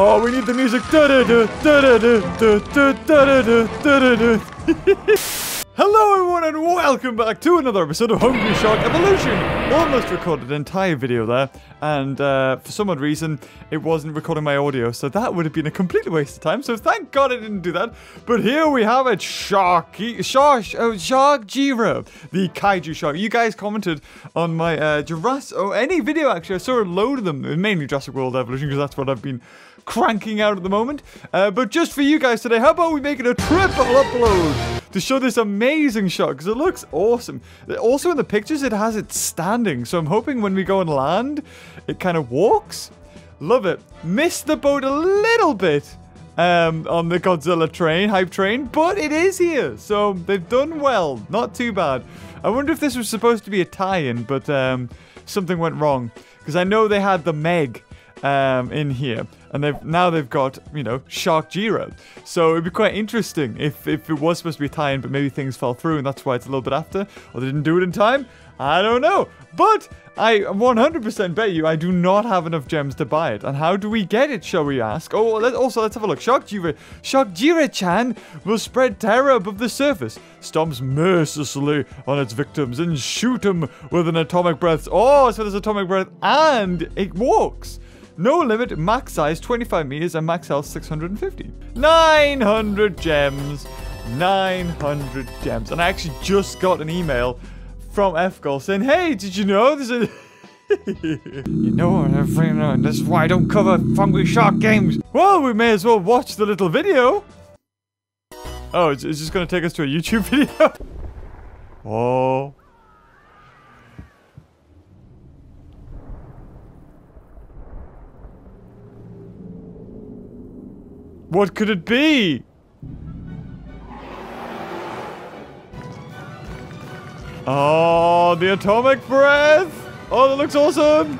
Oh, we need the music. Hello everyone and welcome back to another episode of Hungry Shark Evolution! Almost recorded an entire video there, and uh, for some odd reason, it wasn't recording my audio, so that would have been a complete waste of time, so thank god I didn't do that. But here we have it, Sharky, Shark, oh, Sharkjira, the Kaiju Shark. You guys commented on my uh, Jurassic, oh, any video actually, I saw a load of them, mainly Jurassic World Evolution, because that's what I've been cranking out at the moment. Uh, but just for you guys today, how about we make it a triple upload? to show this amazing shot because it looks awesome. Also in the pictures, it has it standing. So I'm hoping when we go and land, it kind of walks. Love it. Missed the boat a little bit um, on the Godzilla train, hype train, but it is here. So they've done well. Not too bad. I wonder if this was supposed to be a tie-in, but um, something went wrong. Because I know they had the Meg um, in here, and they've now they've got you know Sharkjira. So it'd be quite interesting if if it was supposed to be tie-in, but maybe things fell through, and that's why it's a little bit after, or they didn't do it in time. I don't know, but I 100% bet you I do not have enough gems to buy it. And how do we get it, shall we ask? Oh, let, also, let's have a look. Sharkjira, Shark Jiro-chan will spread terror above the surface, stomps mercilessly on its victims, and shoot them with an atomic breath. Oh, so there's atomic breath, and it walks. No limit, max size 25 meters and max health 650. 900 gems. 900 gems. And I actually just got an email from FGOL saying, hey, did you know there's a... you know, this is why I don't cover Hungry Shark games. Well, we may as well watch the little video. Oh, it's, it's just going to take us to a YouTube video. oh. What could it be? Oh, the atomic breath! Oh, that looks awesome!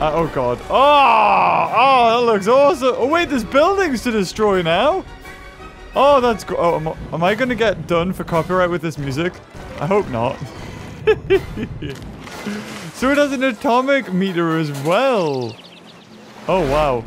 Uh, oh god. Oh! Oh, that looks awesome! Oh wait, there's buildings to destroy now! Oh, that's good. Oh, am, am I gonna get done for copyright with this music? I hope not. So it has an atomic meter as well. Oh, wow.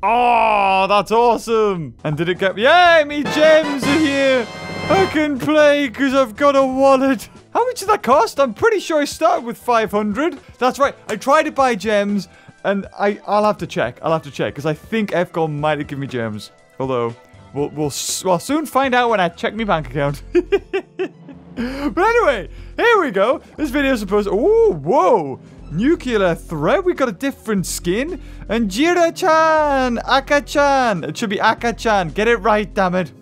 Oh, that's awesome. And did it get... Yay, me gems are here. I can play because I've got a wallet. How much did that cost? I'm pretty sure I started with 500. That's right. I tried to buy gems and I, I'll have to check. I'll have to check because I think FGOL might have given me gems. Although, we'll, we'll, we'll soon find out when I check my bank account. but anyway, here we go. This video is supposed to... Oh, whoa. Nuclear threat. We got a different skin. And Jira-chan! Aka-chan. It should be Aka-chan. Get it right, damn it.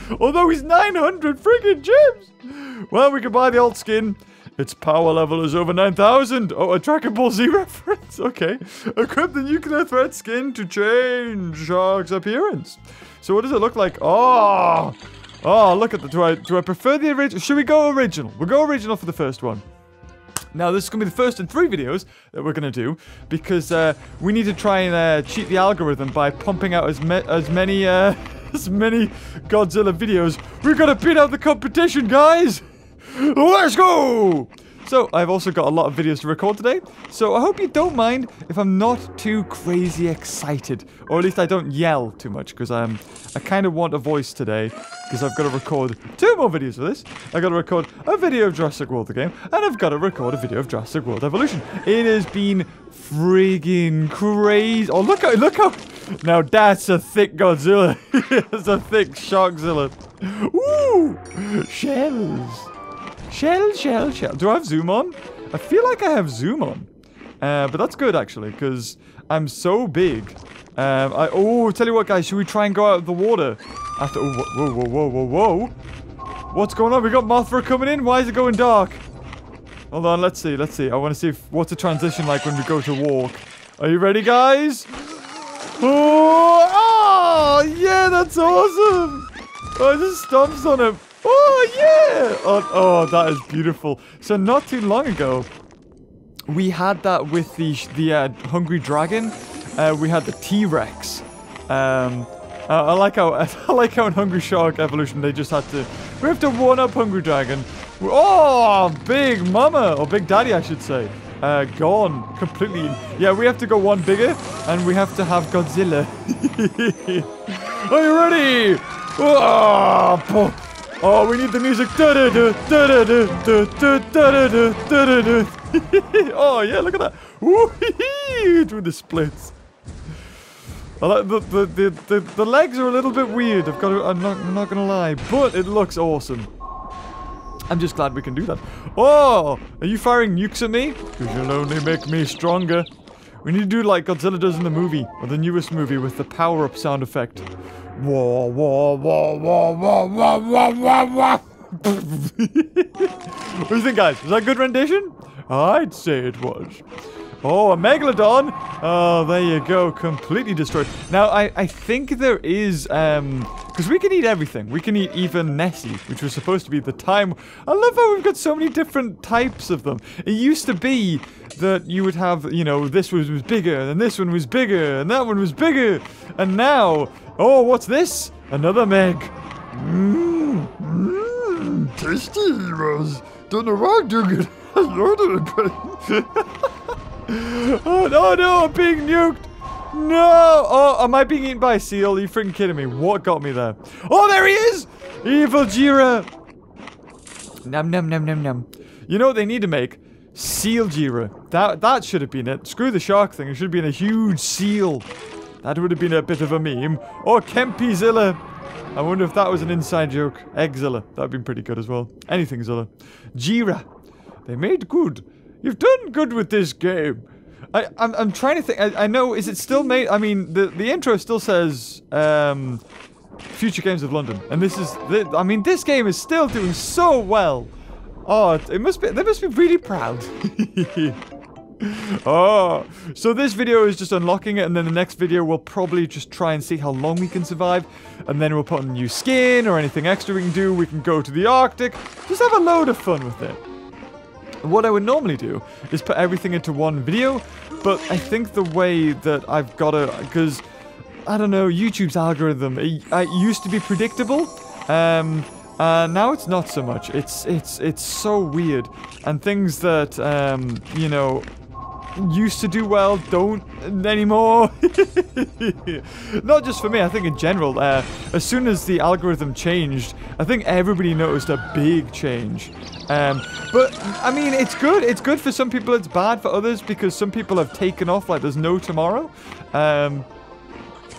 Although he's 900 friggin' gems. Well, we can buy the alt skin. Its power level is over 9,000. Oh, a Dragon Ball Z reference. Okay. Equip the nuclear threat skin to change Shark's appearance. So what does it look like? Oh, Oh, look at the. Do I do I prefer the original? Should we go original? We'll go original for the first one. Now, this is going to be the first in three videos that we're going to do because uh, we need to try and uh, cheat the algorithm by pumping out as, as many uh, as many Godzilla videos. We're going to beat out the competition, guys! Let's go! So, I've also got a lot of videos to record today, so I hope you don't mind if I'm not too crazy excited, or at least I don't yell too much, because I'm, um, I kind of want a voice today, because I've got to record two more videos for this. I've got to record a video of Jurassic World the game, and I've got to record a video of Jurassic World Evolution. It has been friggin' crazy. Oh, look look how, now that's a thick Godzilla. that's a thick Sharkzilla. Ooh, shells. Shell, shell, shell. Do I have zoom on? I feel like I have zoom on. Uh, but that's good, actually, because I'm so big. Um, I, oh, tell you what, guys. Should we try and go out of the water? After, oh, whoa, whoa, whoa, whoa, whoa. What's going on? We got Mothra coming in. Why is it going dark? Hold on, let's see, let's see. I want to see if, what's the transition like when we go to walk. Are you ready, guys? Oh, oh yeah, that's awesome. Oh, I just stomps on him. Oh, yeah! Oh, oh, that is beautiful. So not too long ago, we had that with the the uh, Hungry Dragon. Uh, we had the T-Rex. Um, uh, I like how I like how in Hungry Shark Evolution they just had to we have to one up Hungry Dragon Oh, Big Mama, or Big Daddy, I should say. Uh, gone completely. Yeah, we have to go one bigger, and we have to have Godzilla. Are you ready? Oh, oh, we need the music. oh yeah, look at that. Through the splits. The, the, the, the, the legs are a little bit weird. I've got to, I'm not, I'm not gonna lie, but it looks awesome. I'm just glad we can do that. Oh, are you firing nukes at me? Because you'll only make me stronger. We need to do like Godzilla does in the movie, or the newest movie with the power-up sound effect. What do you think, guys? Was that a good rendition? I'd say it was. Oh, a Megalodon! Oh, there you go. Completely destroyed. Now, I, I think there is, um... Because we can eat everything. We can eat even Nessie, which was supposed to be the time... I love how we've got so many different types of them. It used to be that you would have, you know, this was, was bigger, and this one was bigger, and that one was bigger. And now... Oh, what's this? Another Meg. Mmm, mmm, tasty heroes. Don't know why I'm doing it. oh no, no, I'm being nuked. No! Oh, am I being eaten by a seal? Are you freaking kidding me? What got me there? Oh, there he is! Evil Jira! Num num num num num. You know what they need to make? Seal Jira. That that should have been it. Screw the shark thing. It should have been a huge seal. That would have been a bit of a meme. Or Kempyzilla. I wonder if that was an inside joke. Eggzilla. That would have been pretty good as well. Anything Zilla. Jira. They made good. You've done good with this game. I, I'm, I'm trying to think. I, I know, is it still made? I mean, the, the intro still says, um, Future Games of London. And this is, the, I mean, this game is still doing so well. Oh, it must be, they must be really proud. oh, so this video is just unlocking it, and then the next video we'll probably just try and see how long we can survive, and then we'll put on new skin or anything extra we can do. We can go to the Arctic, just have a load of fun with it. What I would normally do is put everything into one video, but I think the way that I've got to, because, I don't know, YouTube's algorithm, it, it used to be predictable, um, uh, now it's not so much. It's, it's, it's so weird. And things that, um, you know, used to do well don't anymore. Not just for me, I think in general. Uh, as soon as the algorithm changed, I think everybody noticed a big change. Um, but, I mean, it's good. It's good for some people, it's bad for others because some people have taken off like there's no tomorrow. Um,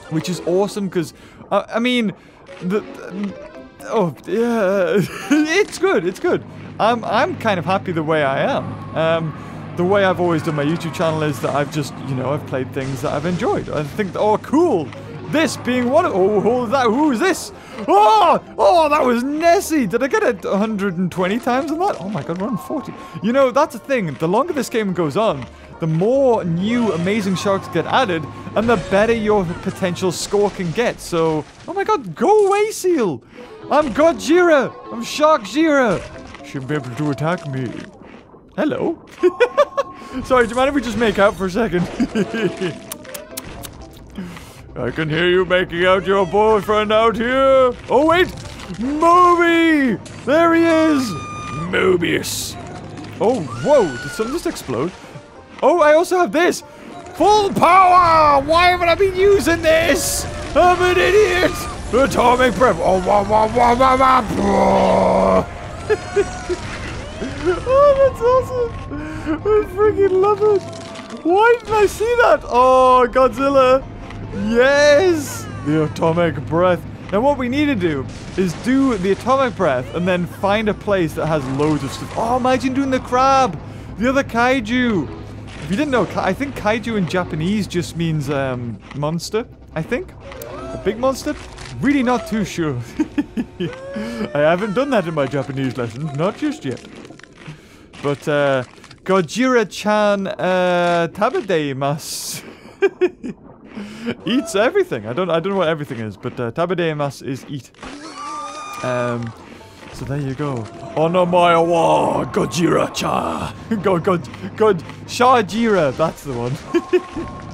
which is awesome because, uh, I mean, the, the oh, yeah, it's good. It's good. I'm, I'm kind of happy the way I am. Um, the way I've always done my YouTube channel is that I've just, you know, I've played things that I've enjoyed. I think, oh, cool. This being one of, oh, who is that? Who is this? Oh, oh, that was Nessie. Did I get it 120 times on that? Oh my God, we're on 40. You know, that's the thing. The longer this game goes on, the more new amazing sharks get added, and the better your potential score can get. So, oh my God, go away, Seal. I'm Godzilla. I'm Sharkjira. Shouldn't be able to attack me. Hello. Sorry, do you mind if we just make out for a second? I can hear you making out your boyfriend out here. Oh, wait. Moby! There he is! Mobius. Oh, whoa. Did something just explode? Oh, I also have this. Full power! Why haven't I been using this? I'm an idiot! Atomic breath. Oh, wah, wah, wah, wah, wah. oh, that's awesome. I freaking love it. Why didn't I see that? Oh, Godzilla. Yes. The atomic breath. Now what we need to do is do the atomic breath and then find a place that has loads of stuff. Oh, imagine doing the crab. The other kaiju. If you didn't know, I think kaiju in Japanese just means um, monster, I think. A big monster? Really not too sure. I haven't done that in my Japanese lessons, not just yet. But, uh, Gojira-chan, uh, tabedeimasu. Eats everything. I don't, I don't know what everything is, but, uh, tabedeimasu is eat. Um, so there you go. Onamae wa Gojira-cha. God, God, God, Shajira. That's the one.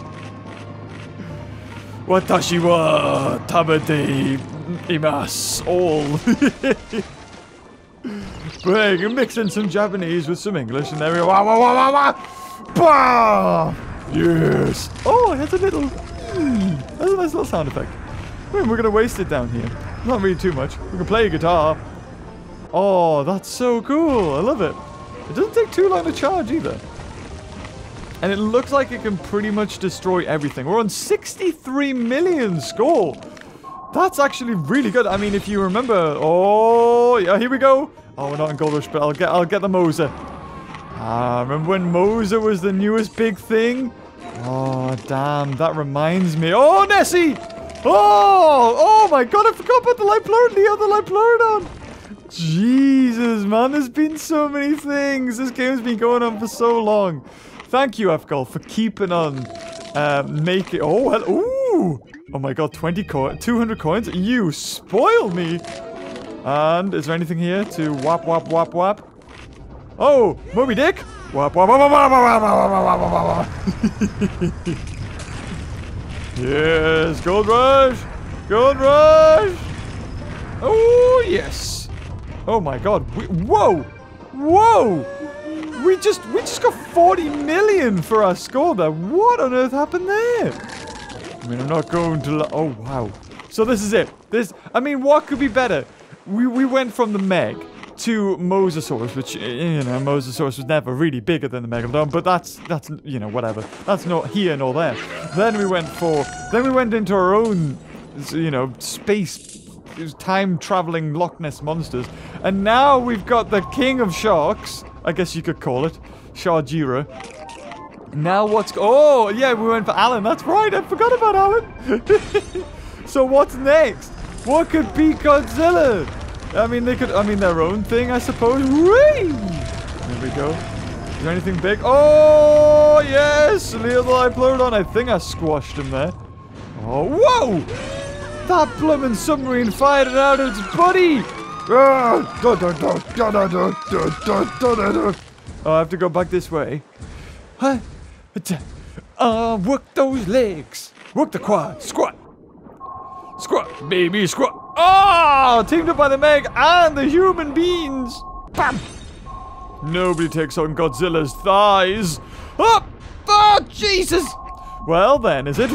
Watashi wa all. Hey, you mix in some Japanese with some English, and there we go. Wah, wah, wah, wah, wah. Bah! Yes. Oh, it has a little. That's a nice little sound effect. I mean, we're gonna waste it down here. Not really too much. We can play guitar. Oh, that's so cool. I love it. It doesn't take too long to charge either. And it looks like it can pretty much destroy everything. We're on 63 million score. That's actually really good. I mean, if you remember... Oh, yeah, here we go. Oh, we're not in Gold Rush, but I'll get, I'll get the Moser. Ah, remember when Moser was the newest big thing? Oh, damn. That reminds me. Oh, Nessie! Oh! Oh, my God. I forgot about the Liopleurodon. The other Liopleurodon. Jesus, man. There's been so many things. This game's been going on for so long. Thank you, FGOL, for keeping on uh, making... Oh, hello. Ooh! Oh my god, 20 coins, 200 coins? You spoil me! And is there anything here to whap whap whap whap? Oh, Moby Dick! Whap whap whap whap whap whap whap whap Yes, Gold Rush! Gold Rush! Oh, yes! Oh my god, we, whoa! Whoa! We just, we just got 40 million for our score there. What on earth happened there? I mean, I'm not going to, oh wow. So this is it. This, I mean, what could be better? We, we went from the Meg to Mosasaurus, which, you know, Mosasaurus was never really bigger than the Megalodon, but that's, that's, you know, whatever. That's not here nor there. Then we went for, then we went into our own, you know, space, time-traveling Loch Ness monsters. And now we've got the king of sharks, I guess you could call it, Sharjira. Now what's... Oh, yeah, we went for Alan. That's right. I forgot about Alan. so what's next? What could be Godzilla? I mean, they could... I mean, their own thing, I suppose. Whee! There we go. Is there anything big? Oh, yes! Leo the Liopleurodon. I think I squashed him there. Oh, whoa! That bloomin' submarine fired it out of its buddy! Oh, I have to go back this way. Huh? Uh, work those legs. Work the quad. Baby, squat. Oh, teamed up by the Meg and the human beings. Bam. Nobody takes on Godzilla's thighs. Oh, oh Jesus. Well then, is it?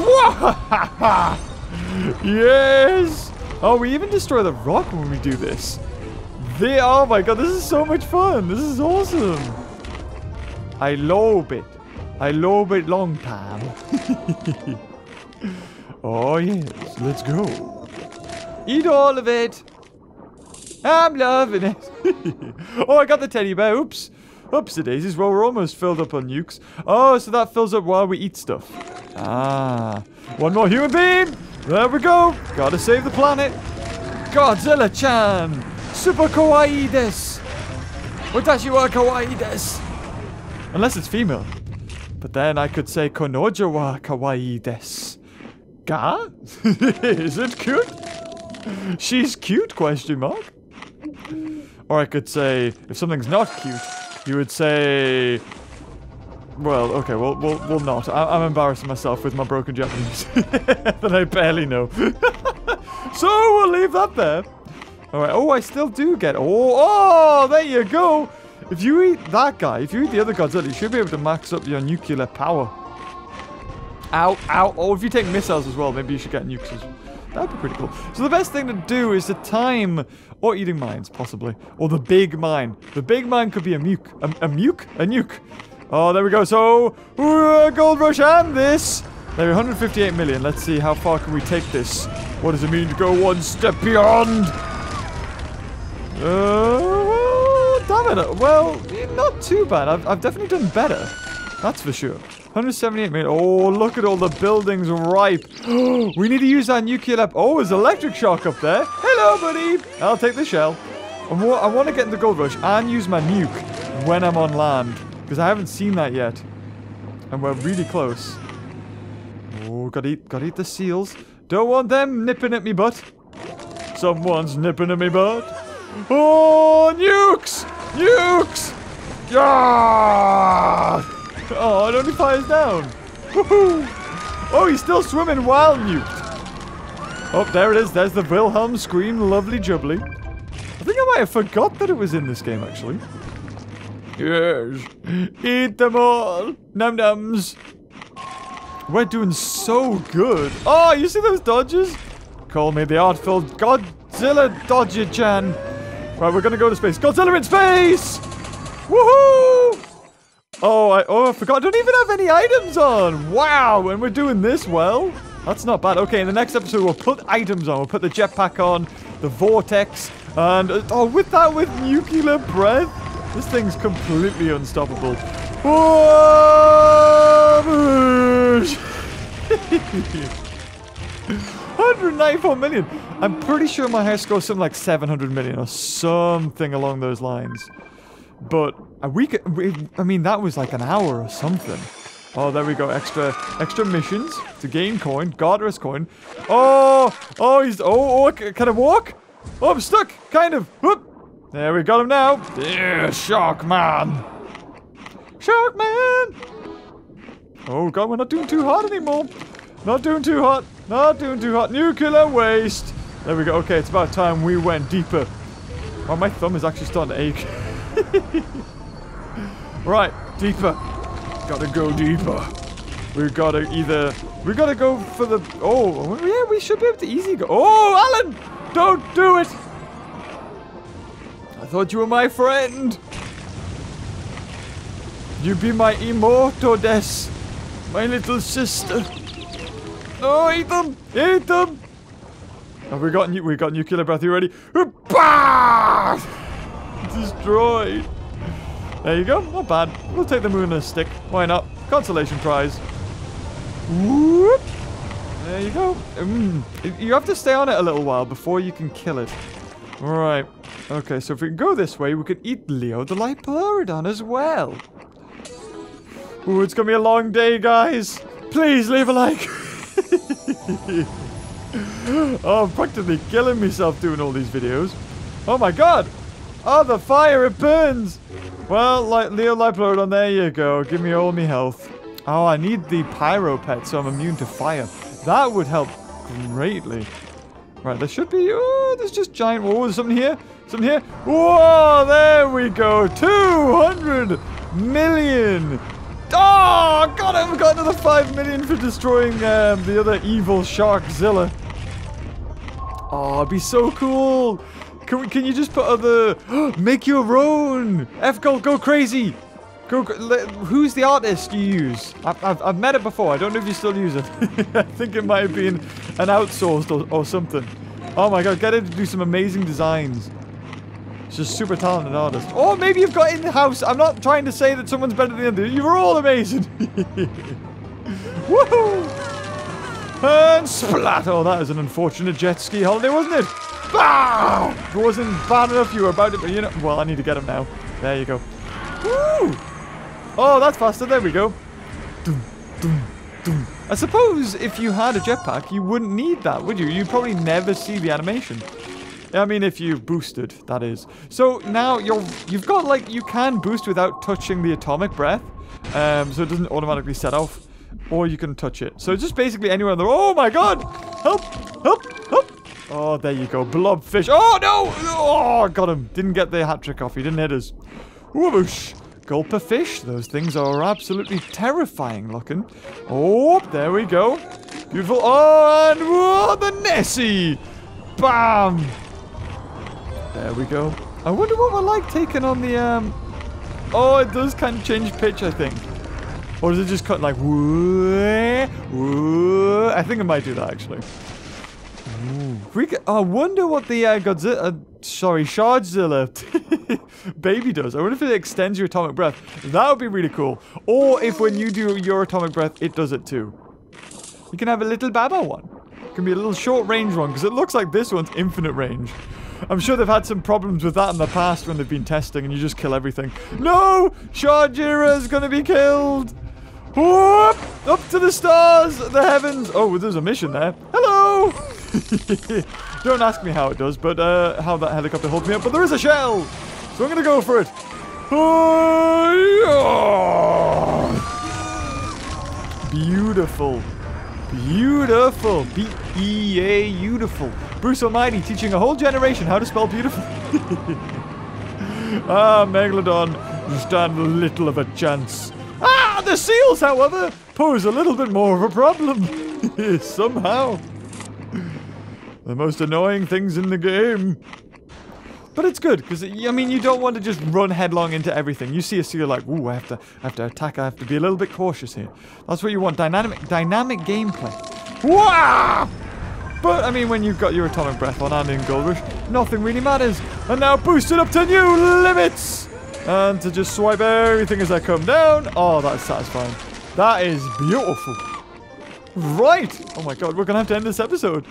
yes. Oh, we even destroy the rock when we do this. They, oh my god, this is so much fun. This is awesome. I love it. I love it long time. oh, yes. Let's go. Eat all of it. I'm loving it. oh, I got the teddy bear. Oops. Oops, the daisies. Well, we're almost filled up on nukes. Oh, so that fills up while we eat stuff. Ah. One more human being. There we go. Gotta save the planet. Godzilla-chan. Super kawaii desu. Watashi wa kawaii desu. Unless it's female. But then I could say Konojo wa kawaii desu. Ga? Is it cute? She's cute, question mark. Or I could say, if something's not cute, you would say... Well, okay, well, we'll, we'll not. I am embarrassing myself with my broken Japanese that I barely know. so we'll leave that there. All right. Oh, I still do get... Oh, oh, there you go. If you eat that guy, if you eat the other Godzilla, you should be able to max up your nuclear power. Ow, ow. Oh, if you take missiles as well, maybe you should get nukes as well. That'd be pretty cool. So the best thing to do is to time or eating mines, possibly. Or the big mine. The big mine could be a muke. A, a muke? A nuke. Oh, there we go. So, uh, Gold Rush and this. There, 158 million. Let's see how far can we take this. What does it mean to go one step beyond? Uh, damn it. Well, not too bad. I've, I've definitely done better. That's for sure. 178 million. Oh, look at all the buildings ripe. we need to use our nuclear lab. Oh, there's electric shock up there. Hello, buddy. I'll take the shell. I want to get in the gold rush and use my nuke when I'm on land. Because I haven't seen that yet. And we're really close. Oh, gotta eat, gotta eat the seals. Don't want them nipping at me butt. Someone's nipping at me butt. Oh, nukes! Nukes! Yeah! Oh, it only fires down. Woohoo! Oh, he's still swimming while nuked. Oh, there it is. There's the Wilhelm scream. Lovely jubbly. I think I might have forgot that it was in this game, actually. Yes. Eat them all. Num nums. We're doing so good. Oh, you see those dodges? Call me the artful Godzilla Dodger-chan. Right, we're gonna go to space. Godzilla in space! Woohoo! Oh, I oh I forgot. I don't even have any items on. Wow, and we're doing this well. That's not bad. Okay, in the next episode we'll put items on. We'll put the jetpack on, the vortex, and uh, oh, with that, with nuclear breath, this thing's completely unstoppable. Whoa! 194 million. I'm pretty sure my hair score is something like 700 million or something along those lines. But Uh, a week, I mean, that was like an hour or something. Oh, there we go. Extra, extra missions to gain coin. Garterous coin. Oh, oh, he's, oh, oh, can I walk? Oh, I'm stuck, kind of. Whoop. There we got him now. Yeah, Shark Man. Shark Man. Oh, God, we're not doing too hot anymore. Not doing too hot. Not doing too hot. Nuclear waste. There we go. Okay, it's about time we went deeper. Oh, my thumb is actually starting to ache. right, deeper. Gotta go deeper. We gotta either... We gotta go for the... Oh, yeah, we should be able to easy go... Oh, Alan! Don't do it! I thought you were my friend. You be my immortal des. My little sister. Oh, eat them! Eat them! Have we got we got nuclear breath? You ready? Destroyed. There you go. Not bad. We'll take the moon and a stick. Why not? Consolation prize. Whoop. There you go. Mm. You have to stay on it a little while before you can kill it. Alright. Okay, so if we can go this way, we could eat Leo the Liopleurodon as well. Ooh, it's gonna be a long day, guys. Please leave a like. oh, I'm practically killing myself doing all these videos. Oh my god. Oh, the fire, it burns. Well, like Leo Liopleurodon, there you go. Give me all my health. Oh, I need the Pyro Pet, so I'm immune to fire. That would help greatly. Right, there should be... Oh, there's just giant... Oh, there's something here. Something here. Whoa, there we go. 200 million. Oh, God, I've got another 5 million for destroying um, the other evil Sharkzilla. Oh, it'd be so cool. Can, we, can you just put other... Make your own. FGOL, go crazy. Go, who's the artist you use? I've, I've, I've, met it before. I don't know if you still use it. I think it might have been an outsourced or, or something. Oh my god, get him to do some amazing designs. He's just super talented artist. Oh, maybe you've got in the house. I'm not trying to say that someone's better than the other. You're all amazing. Woohoo! And splat! Oh, that is an unfortunate jet ski holiday, wasn't it? If it wasn't bad enough, you were about to... but You know... Well, I need to get him now. There you go. Woo! Oh, that's faster. There we go. I suppose if you had a jetpack, you wouldn't need that, would you? You'd probably never see the animation. I mean, if you boosted, that is. So now you're, you've got, like, you can boost without touching the atomic breath. Um, so it doesn't automatically set off. Or you can touch it. So just basically anywhere in the... Oh, my God! Help! Help! Help! Oh, there you go. Blobfish. Oh, no! Oh, got him. Didn't get the hat trick off. He didn't hit us. Whoosh! Gulper fish. Those things are absolutely terrifying looking. Oh, there we go. Beautiful. Oh, and whoa, the Nessie. Bam. There we go. I wonder what we're like taking on the, um... Oh, it does kind of change pitch, I think. Or does it just cut like... Whoa, whoa? I think it might do that, actually. We I wonder what the uh, Godzilla... Uh, sorry, Sharkzilla baby does. I wonder if it extends your atomic breath. That would be really cool. Or if when you do your atomic breath, it does it too. You can have a little Baba one. It can be a little short range one, because it looks like this one's infinite range. I'm sure they've had some problems with that in the past when they've been testing and you just kill everything. No! is gonna be killed! Whoop! Up to the stars, the heavens. Oh, there's a mission there. Hello! Don't ask me how it does, but uh, how that helicopter holds me up. But there is a shell, so I'm gonna go for it. Beautiful. Beautiful. B-E-A, beautiful. Bruce Almighty teaching a whole generation how to spell beautiful. ah, Megalodon, you stand little of a chance. Ah, the seals, however, pose a little bit more of a problem. Somehow. The most annoying things in the game. But it's good, because, I mean, you don't want to just run headlong into everything. You see a seal like, ooh, I have to, I have to attack, I have to be a little bit cautious here. That's what you want, dynamic, dynamic gameplay. Wow! But, I mean, when you've got your Atomic Breath on and in Gold Rush, nothing really matters. And now boosted up to new limits! And to just swipe everything as I come down. Oh, that's satisfying. That is beautiful. Right. Oh my god, we're to have to end this episode.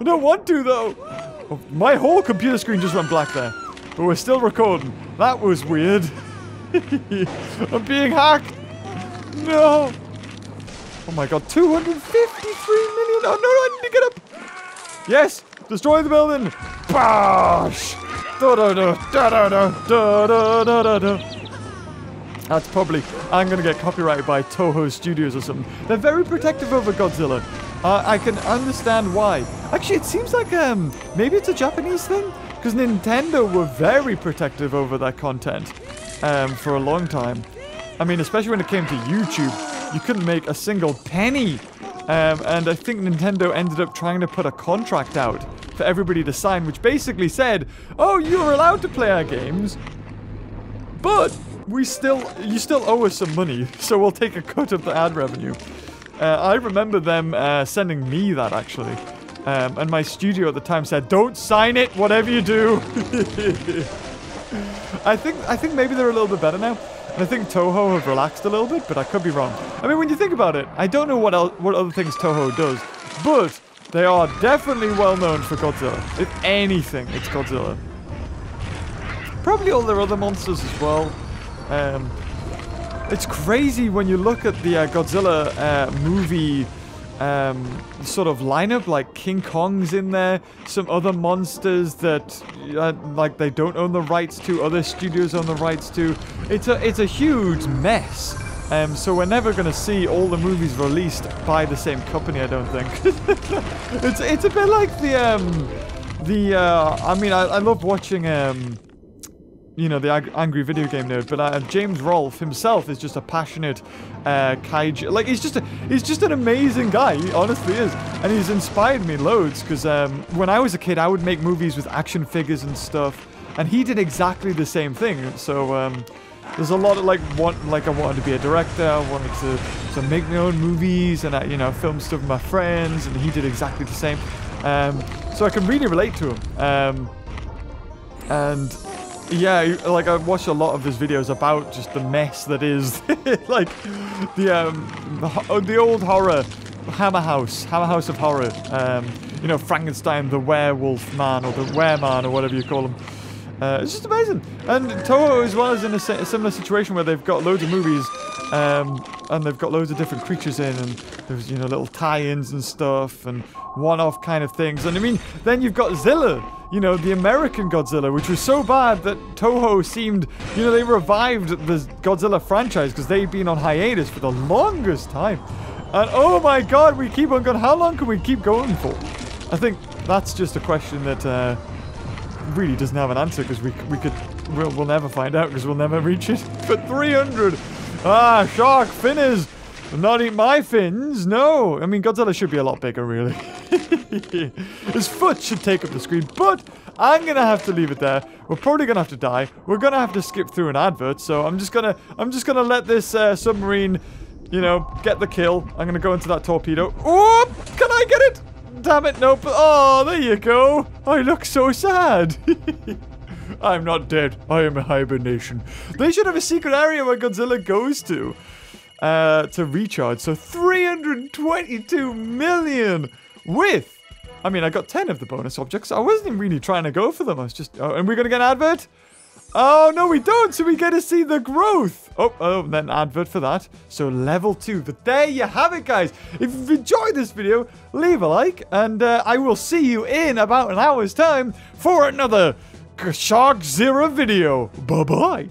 I don't want to, though. Oh, my whole computer screen just went black there. But we're still recording. That was weird. I'm being hacked. No. Oh my god, 253 million. Oh no, I need to get up. Yes, destroy the building. Bash. Da da da da da da da da da da. That's probably, I'm going to get copyrighted by Toho Studios or something. They're very protective over Godzilla. Uh, I can understand why. Actually, it seems like um maybe it's a Japanese thing because Nintendo were very protective over their content um, for a long time. I mean, especially when it came to YouTube, you couldn't make a single penny. Um, and I think Nintendo ended up trying to put a contract out for everybody to sign, which basically said, "Oh, you're allowed to play our games, but we still, you still owe us some money, so we'll take a cut of the ad revenue." Uh, I remember them uh, sending me that actually. Um, and my studio at the time said, "Don't sign it, whatever you do." I think I think maybe they're a little bit better now. And I think Toho have relaxed a little bit, but I could be wrong. I mean, when you think about it, I don't know what else, what other things Toho does, but they are definitely well known for Godzilla. If anything, it's Godzilla. Probably all their other monsters as well. Um, it's crazy when you look at the uh, Godzilla uh, movie um, sort of lineup, like King Kong's in there, some other monsters that uh, like they don't own the rights to, other studios own the rights to. It's a it's a huge mess. Um, so we're never gonna see all the movies released by the same company, I don't think. it's it's a bit like the um the uh, I mean I, I love watching um you know, the angry video game nerd, but uh, James Rolfe himself is just a passionate uh, kaiju. Like, he's just a, he's just an amazing guy. He honestly is. And he's inspired me loads because um, when I was a kid, I would make movies with action figures and stuff. And he did exactly the same thing. So, um, there's a lot of like want like I wanted to be a director, I wanted to to make my own movies and I, you know film stuff with my friends, and he did exactly the same. Um, so I can really relate to him. Um, and yeah, like I watched a lot of his videos about just the mess that is like the um the, the old horror Hammer House, Hammer House of Horror. Um, you know Frankenstein, the werewolf man or the wereman or whatever you call him. Uh, it's just amazing. And Toho as well is in a, a, similar situation where they've got loads of movies um, and they've got loads of different creatures in and there's, you know, little tie-ins and stuff and one-off kind of things. And I mean, then you've got Zilla, you know, the American Godzilla, which was so bad that Toho seemed, you know, they revived the Godzilla franchise because they'd been on hiatus for the longest time. And oh my god, we keep on going. How long can we keep going for? I think that's just a question that uh, really doesn't have an answer because we, we could, we'll, we'll never find out because we'll never reach it. But 300! Ah, shark finners! Not eat my fins, no! I mean, Godzilla should be a lot bigger, really. His foot should take up the screen, but I'm gonna have to leave it there. We're probably gonna have to die. We're gonna have to skip through an advert, so I'm just gonna, I'm just gonna let this uh, submarine, you know, get the kill. I'm gonna go into that torpedo. Oh, can I get it? damn it, nope. Oh, there you go. I look so sad. I'm not dead. I am in hibernation. They should have a secret area where Godzilla goes to. Uh, to recharge. So 322 million with... I mean, I got 10 of the bonus objects. I wasn't even really trying to go for them. I was just... Oh, and we're going to get an advert? Oh, no, we don't. So we get to see the growth. Oh, oh, then advert for that. So level two. But there you have it, guys. If you've enjoyed this video, leave a like. And uh, I will see you in about an hour's time for another Shark Zero video. Bye-bye.